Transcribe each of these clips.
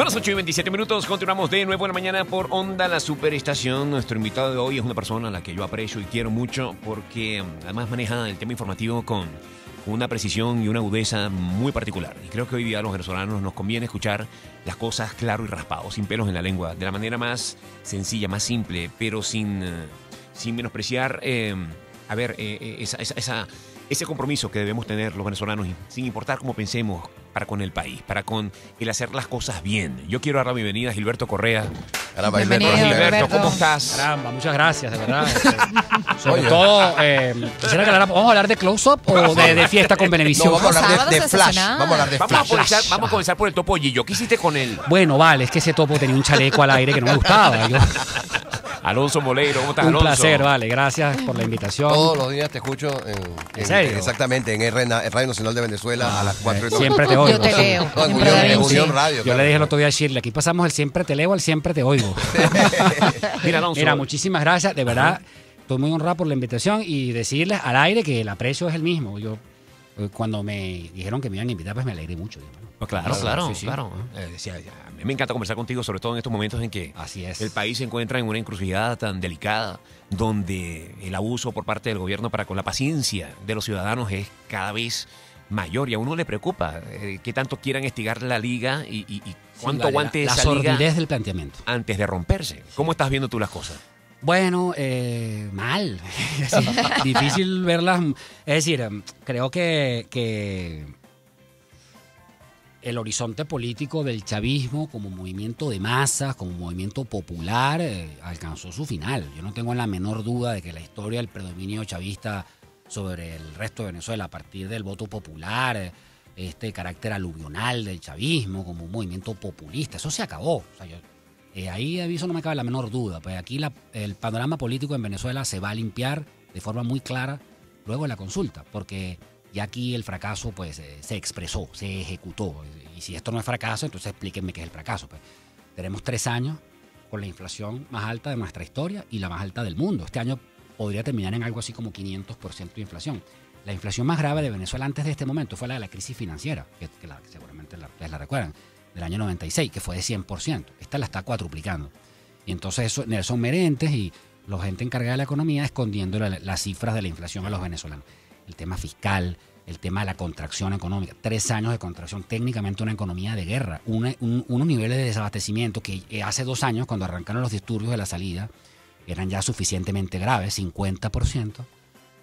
Son las 8 y 27 minutos, continuamos de nuevo en la mañana por Onda La Superestación. Nuestro invitado de hoy es una persona a la que yo aprecio y quiero mucho porque mm, además maneja el tema informativo con una precisión y una agudeza muy particular. Y creo que hoy día a los venezolanos nos conviene escuchar las cosas claro y raspado, sin pelos en la lengua, de la manera más sencilla, más simple, pero sin, eh, sin menospreciar, eh, a ver, eh, esa- ese compromiso que debemos tener los venezolanos, sin importar cómo pensemos, para con el país, para con el hacer las cosas bien. Yo quiero dar la bienvenida a Gilberto Correa. Caramba, Bienvenido, Gilberto, Gilberto, Gilberto. ¿cómo estás? Caramba, muchas gracias, de verdad. Este, sobre todo, eh, quisiera que hablara- ¿vamos a hablar de close-up o de, de fiesta con No, Benevisión? vamos a hablar de, Flash. Vamos a hablar de Vamos a, Flash. comenzar, vamos a comenzar por el topo Gillo. ¿Qué hiciste con él? Bueno, vale, es que ese topo tenía un chaleco al aire que no me gustaba. Yo- Alonso Moleiro, ¿cómo estás, un Alonso? placer, vale, gracias por la invitación. Todos los días te escucho en, en- serio? exactamente en RNA, en Radio Nacional de Venezuela a las 4 y Siempre te oigo. Yo te leo. No, en Unión, Radio. Yo claro. le dije el otro día a Shirley, aquí pasamos el siempre te leo al siempre te oigo. Mira, Alonso. Mira, muchísimas gracias, de verdad, estoy muy honrado por la invitación y decirles al aire que el aprecio es el mismo. Yo, cuando me dijeron que me iban a invitar, pues me alegré mucho. Pues claro, claro, Sí, sí. claro. Eh, a mí me encanta conversar contigo, sobre todo en estos momentos en que Así es. el país se encuentra en una encrucijada tan delicada, donde el abuso por parte del gobierno para con la paciencia de los ciudadanos es cada vez mayor y a uno le preocupa eh, qué tanto quieran estigar la liga y, y- y cuánto vale, aguante la, la esa liga sordidez del planteamiento. antes de romperse. ¿Cómo estás viendo tú las cosas? Bueno, eh, mal. Difícil verlas. Es decir, em, creo que, que el horizonte político del chavismo como movimiento de masas, como movimiento popular, eh, alcanzó su final. Yo no tengo la menor duda de que la historia del predominio chavista sobre el resto de Venezuela a partir del voto popular, este carácter aluvional del chavismo como un movimiento populista, eso se acabó. O sea, yo- eh, ahí aviso no me cabe la menor duda. Pues aquí el panorama político en Venezuela se va a limpiar de forma muy clara luego de la consulta, porque ya aquí el fracaso pues eh, se expresó, se ejecutó. Y si esto no es fracaso, entonces explíquenme qué es el fracaso. Pues. Tenemos tres años con la inflación más alta de nuestra historia y la más alta del mundo. Este año podría terminar en algo así como 500% de inflación. La inflación más grave de Venezuela antes de este momento fue la de la crisis financiera, que, que seguramente la, la recuerdan, del año 96, que fue de 100%. Esta la está cuatruplicando. Y entonces eso, Nelson Merentes y la gente encargada de la economía escondiendo la- las cifras de la inflación a los venezolanos. El tema fiscal, el tema de la contracción económica. Tres años de contracción, técnicamente una economía de guerra. Una- un- unos niveles de desabastecimiento que eh, hace dos años, cuando arrancaron los disturbios de la salida, eran ya suficientemente graves, 50%.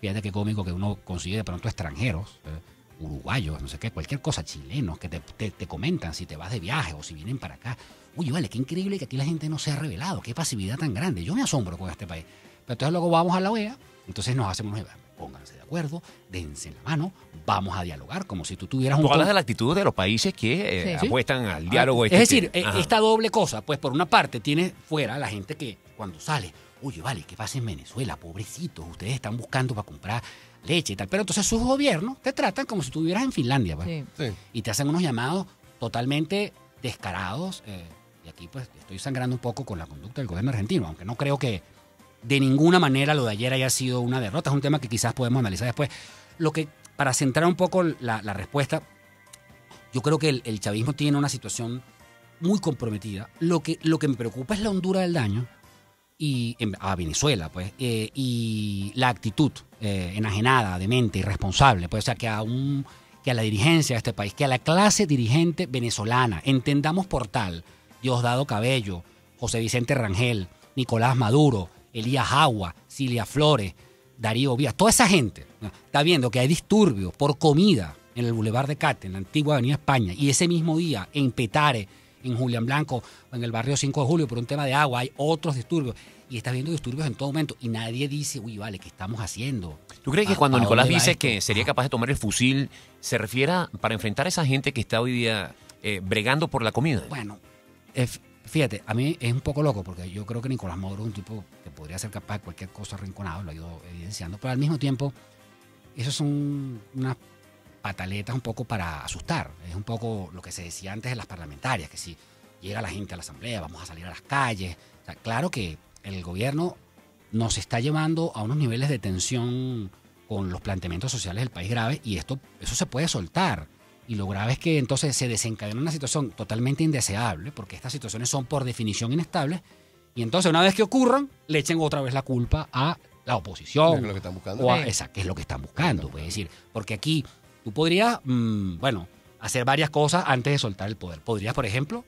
Fíjate qué cómico que uno consigue de pronto extranjeros, eh, uruguayos, no sé qué, cualquier cosa, chilenos, que te, te- comentan si te vas de viaje o si vienen para acá. Uy, vale, qué increíble que aquí la gente no se ha revelado, qué pasividad tan grande. Yo me asombro con este país. Pero entonces luego vamos a la OEA, entonces nos hacemos, pónganse de acuerdo, dense la mano, vamos a dialogar, como si tú tuvieras un... Tú hablas de la actitud de los países que eh, Sí. apuestan al diálogo. Ah, este es decir, que- eh, Ajá. esta doble cosa, pues por una parte tiene fuera la gente que cuando sale, oye, vale, ¿qué pasa en Venezuela? Pobrecitos, ustedes están buscando para comprar leche y tal. Pero entonces sus gobiernos te tratan como si estuvieras en Finlandia, pues. Sí. Sí. Y te hacen unos llamados totalmente descarados. eh, y aquí pues estoy sangrando un poco con la conducta del gobierno argentino, aunque no creo que de ninguna manera lo de ayer haya sido una derrota. Es un tema que quizás podemos analizar después. Lo que, para centrar un poco la, la respuesta, yo creo que el, el chavismo tiene una situación muy comprometida. Lo que, lo que me preocupa es la hondura del daño y a Venezuela, pues, eh, y la actitud eh, enajenada, demente, irresponsable, pues, o sea, que a un que a la dirigencia de este país, que a la clase dirigente venezolana, entendamos por tal, Diosdado Cabello, José Vicente Rangel, Nicolás Maduro, Elías Agua, Cilia Flores, Darío Vías, toda esa gente ¿no? está viendo que hay disturbios por comida en el Boulevard de Cate, en la antigua Avenida España, y ese mismo día en Petare, en Julián Blanco, en el barrio 5 de julio, por un tema de agua, hay otros disturbios. Y está viendo disturbios en todo momento. Y nadie dice, uy, vale, ¿qué estamos haciendo? ¿Tú crees que ¿A- cuando Nicolás dice esto? que sería Ajá. capaz de tomar el fusil, se refiera para enfrentar a esa gente que está hoy día eh, bregando por la comida? Bueno, fíjate, a mí es un poco loco porque yo creo que Nicolás Maduro es un tipo que podría ser capaz de cualquier cosa arrinconado, lo ha ido evidenciando, pero al mismo tiempo, esos son unas pataletas un poco para asustar. Es un poco lo que se decía antes de las parlamentarias, que si llega la gente a la asamblea, vamos a salir a las calles. O sea, claro que el gobierno nos está llevando a unos niveles de tensión con los planteamientos sociales del país graves y esto, eso se puede soltar. Y lo grave es que entonces se desencadena una situación totalmente indeseable, porque estas situaciones son por definición inestables, y entonces una vez que ocurran, le echen otra vez la culpa a la oposición. Es lo que están buscando. O a- esa, que es lo que están buscando, pues, es decir, porque aquí tú podrías, mm, bueno, hacer varias cosas antes de soltar el poder. Podrías, por ejemplo,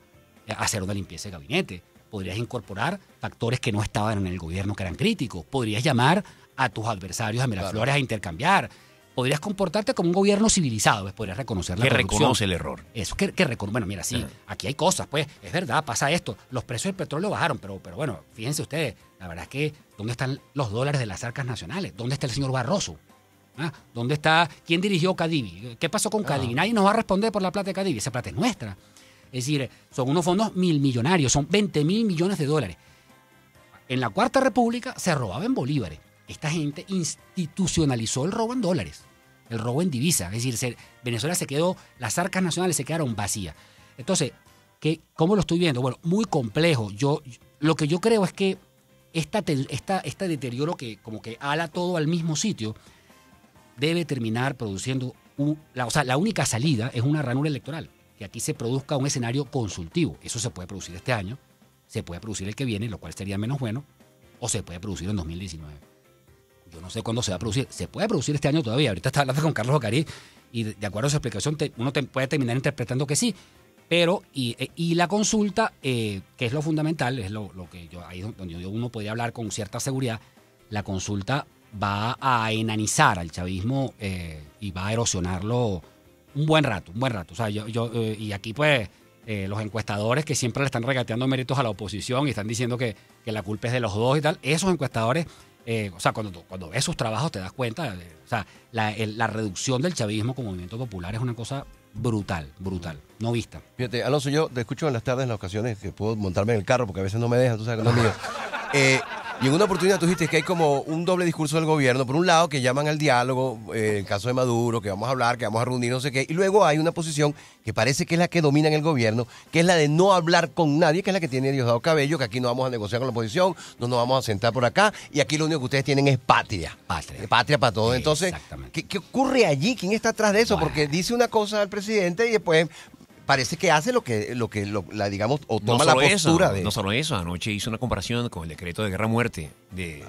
eh, hacer una limpieza de gabinete. Podrías incorporar factores que no estaban en el gobierno que eran críticos. Podrías llamar a tus adversarios a Miraflores a intercambiar. Podrías comportarte como un gobierno civilizado, pues, podrías reconocer la Que corrupción. reconoce el error. Eso, que, que recono- Bueno, mira, sí, aquí hay cosas, pues, es verdad, pasa esto. Los precios del petróleo bajaron, pero, pero bueno, fíjense ustedes, la verdad es que, ¿dónde están los dólares de las arcas nacionales? ¿Dónde está el señor Barroso? ¿Ah? ¿Dónde está? ¿Quién dirigió Cadivi? ¿Qué pasó con Cadivi? Nadie nos va a responder por la plata de Cadivi, esa plata es nuestra. Es decir, son unos fondos mil millonarios, son 20 mil millones de dólares. En la Cuarta República se robaba en bolívares. Esta gente institucionalizó el robo en dólares, el robo en divisa. Es decir, Venezuela se quedó, las arcas nacionales se quedaron vacías. Entonces, ¿qué, ¿cómo lo estoy viendo? Bueno, muy complejo. Yo, lo que yo creo es que esta, esta, este deterioro que como que ala todo al mismo sitio debe terminar produciendo, un- la, o sea, la única salida es una ranura electoral, que aquí se produzca un escenario consultivo. Eso se puede producir este año, se puede producir el que viene, lo cual sería menos bueno, o se puede producir en 2019. Yo no sé cuándo se va a producir. Se puede producir este año todavía. Ahorita está hablando con Carlos Ocarí y de, acuerdo a su explicación uno puede terminar interpretando que sí. Pero, y, eh, y la consulta, eh, que es lo fundamental, es lo, que yo, ahí es donde uno podría hablar con cierta seguridad, la consulta va a enanizar al chavismo eh, y va a erosionarlo un buen rato, un buen rato. O sea, yo, yo, eh, y aquí pues los encuestadores que siempre le están regateando méritos a la oposición y están diciendo que, que la culpa es de los dos y tal, esos encuestadores, eh, o sea, cuando, cuando ves sus trabajos te das cuenta, o sea, la, el- la reducción del chavismo como movimiento popular es una cosa brutal, brutal, no vista. Fíjate, Alonso, yo te escucho en las tardes, en las ocasiones que puedo montarme en el carro porque a veces no me dejan, tú sabes que no es mío. Eh, y en una oportunidad tú dijiste que hay como un doble discurso del gobierno. Por un lado, que llaman al diálogo, eh, en caso de Maduro, que vamos a hablar, que vamos a reunir, no sé qué. Y luego hay una posición que parece que es la que domina en el gobierno, que es la de no hablar con nadie, que es la que tiene Diosdado Cabello, que aquí no vamos a negociar con la oposición, no nos vamos a sentar por acá. Y aquí lo único que ustedes tienen es patria. Patria. Patria para todo. Entonces. ¿qué, qué ocurre allí? ¿Quién está atrás de eso? Bueno. Porque dice una cosa al presidente y después parece que hace lo que, lo que lo- la digamos, o No toma la solo, postura eso, de. no solo eso, anoche hizo una comparación con el decreto de guerra-muerte de,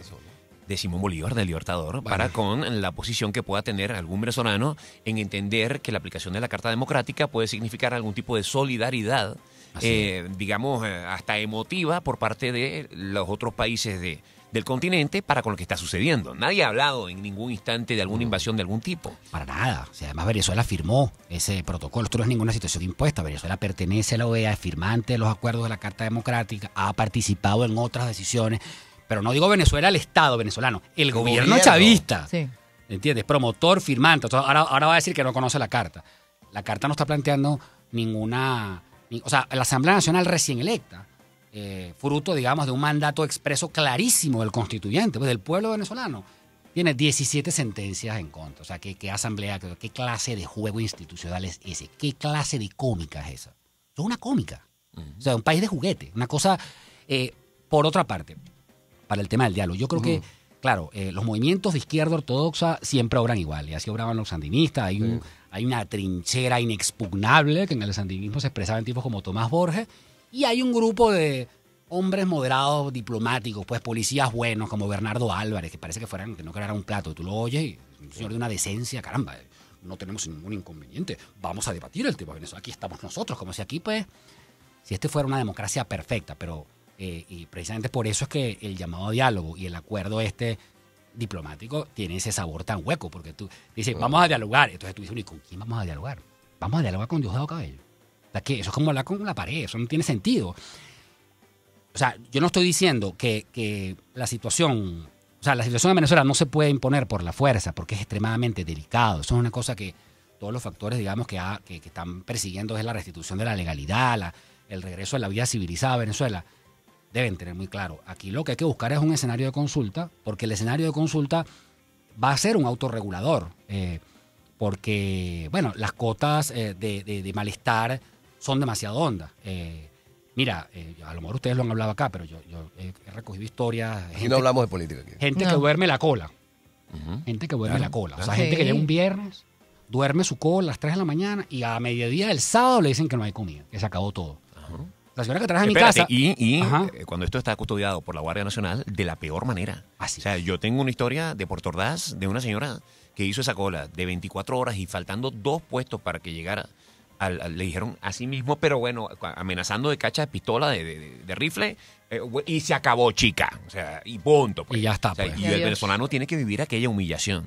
de Simón Bolívar, del Libertador, para con la posición que pueda tener algún venezolano en entender que la aplicación de la Carta Democrática puede significar algún tipo de solidaridad, eh, digamos, eh, hasta emotiva por parte de los otros países de, del continente para con lo que está sucediendo. Nadie ha hablado en ningún instante de alguna invasión de algún tipo. Para nada. O sea, además Venezuela firmó ese protocolo. Esto no es ninguna situación impuesta. Venezuela pertenece a la OEA, es firmante de los acuerdos de la Carta Democrática, ha participado en otras decisiones. Pero no digo Venezuela el Estado venezolano, el gobierno, gobierno. chavista. Sí. ¿Entiendes? Promotor, firmante. Entonces, ahora, ahora va a decir que no conoce la carta. La carta no está planteando ninguna. ni- o sea, la Asamblea Nacional recién electa, eh, fruto, digamos, de un mandato expreso clarísimo del constituyente, pues del pueblo venezolano, tiene 17 sentencias en contra. O sea, ¿qué, qué asamblea, qué, qué clase de juego institucional es ese? ¿Qué clase de cómica es esa? Es una cómica. O sea, un país de juguete. Una cosa. eh, por otra parte, para el tema del diálogo. Yo creo que, claro, eh, los movimientos de izquierda ortodoxa siempre obran igual, y así obraban los sandinistas. Hay, un- hay una trinchera inexpugnable que en el sandinismo se expresaban tipos como Tomás Borges, y hay un grupo de hombres moderados, diplomáticos, pues policías buenos como Bernardo Álvarez, que parece que fueran, que no crearan un plato. Tú lo oyes y un señor de una decencia, caramba, eh, no tenemos ningún inconveniente. Vamos a debatir el tema de Venezuela. Aquí estamos nosotros, como si aquí, pues, si este fuera una democracia perfecta, pero eh, y precisamente por eso es que el llamado a diálogo y el acuerdo este diplomático tiene ese sabor tan hueco, porque tú dices, vamos a dialogar, entonces tú dices, ¿y con quién vamos a dialogar? Vamos a dialogar con Diosdado Cabello. Eso es como hablar con la pared, eso no tiene sentido. O sea, yo no estoy diciendo que, que la situación, o sea, la situación en Venezuela no se puede imponer por la fuerza, porque es extremadamente delicado. Eso es una cosa que todos los factores, digamos, que, que, están persiguiendo es la restitución de la legalidad, la- el regreso a la vida civilizada a Venezuela, deben tener muy claro. Aquí lo que hay que buscar es un escenario de consulta, porque el escenario de consulta va a ser un autorregulador, eh, porque, bueno, las cotas eh, de- de malestar son demasiado hondas. Eh, mira, eh, a lo mejor ustedes lo han hablado acá, pero yo, yo he, he recogido historias, gente, no hablamos de política. Aquí. gente No. que duerme la cola, gente que duerme Claro, la cola, o sea, gente que llega un viernes, duerme su cola a las 3 de la mañana y a mediodía del sábado le dicen que no hay comida, que se acabó todo. La señora que trabaja en mi casa. y, y, eh, cuando esto está custodiado por la Guardia Nacional, de la peor manera. Así o sea, yo tengo una historia de Puerto Ordaz de una señora que hizo esa cola de 24 horas y faltando dos puestos para que llegara. Al- al- le dijeron así mismo, pero bueno, amenazando de cacha de pistola, de, de- de rifle, eh, y se acabó, chica. O sea, y punto. pues. Y ya está, O sea, pues. y Y el venezolano tiene que vivir aquella humillación.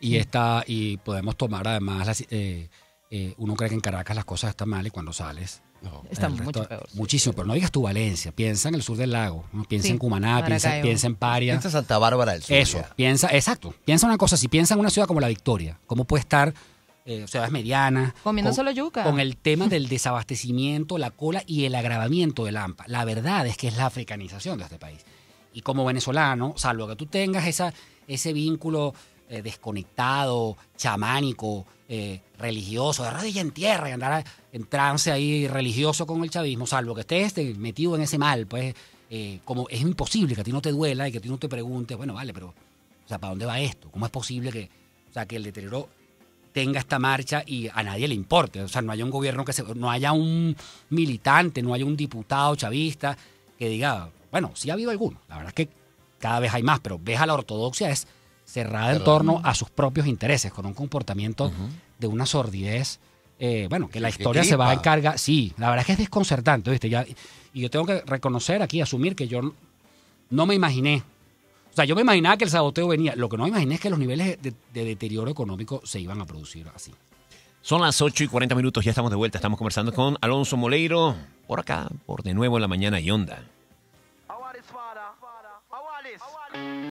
Y está, y podemos tomar además las, eh, eh, uno cree que en Caracas las cosas están mal y cuando sales. No. Está el mucho resto- peor. Muchísimo, pero no digas tu Valencia, piensa en el sur del lago, ¿no? piensa Sí, en Cumaná, piensa, piensa en Paria. Esta es Santa Bárbara del Sur. Eso, ya. piensa, exacto, piensa una cosa, si piensa en una ciudad como La Victoria, ¿cómo puede estar eh, ciudades medianas? Comiendo con- solo yuca. Con el tema del desabastecimiento, la cola y el agravamiento del AMPA. La verdad es que es la africanización de este país. Y como venezolano, salvo que tú tengas esa, ese vínculo eh, desconectado, chamánico, eh, religioso, de rodilla en tierra y andar a- en trance ahí religioso con el chavismo, salvo que estés metido en ese mal, pues eh, como es imposible que a ti no te duela y que a ti no te preguntes, bueno, vale, pero, o sea, ¿para dónde va esto? ¿Cómo es posible que, o sea, que el deterioro tenga esta marcha y a nadie le importe. O sea, no haya un gobierno que se, no haya un militante, no haya un diputado chavista que diga, bueno, sí ha habido algunos. La verdad es que cada vez hay más, pero ves a la ortodoxia es cerrada en torno a sus propios intereses, con un comportamiento de una sordidez. eh, bueno, que la historia se va a encargar. Sí, la verdad es que es desconcertante, ¿viste? Ya, y yo tengo que reconocer aquí, asumir que yo no me imaginé sea, yo me imaginaba que el saboteo venía. Lo que no me imaginé es que los niveles de, de deterioro económico se iban a producir así. Son las 8 y 40 minutos, ya estamos de vuelta. Estamos conversando con Alonso Moleiro por acá, por de nuevo en la mañana y onda.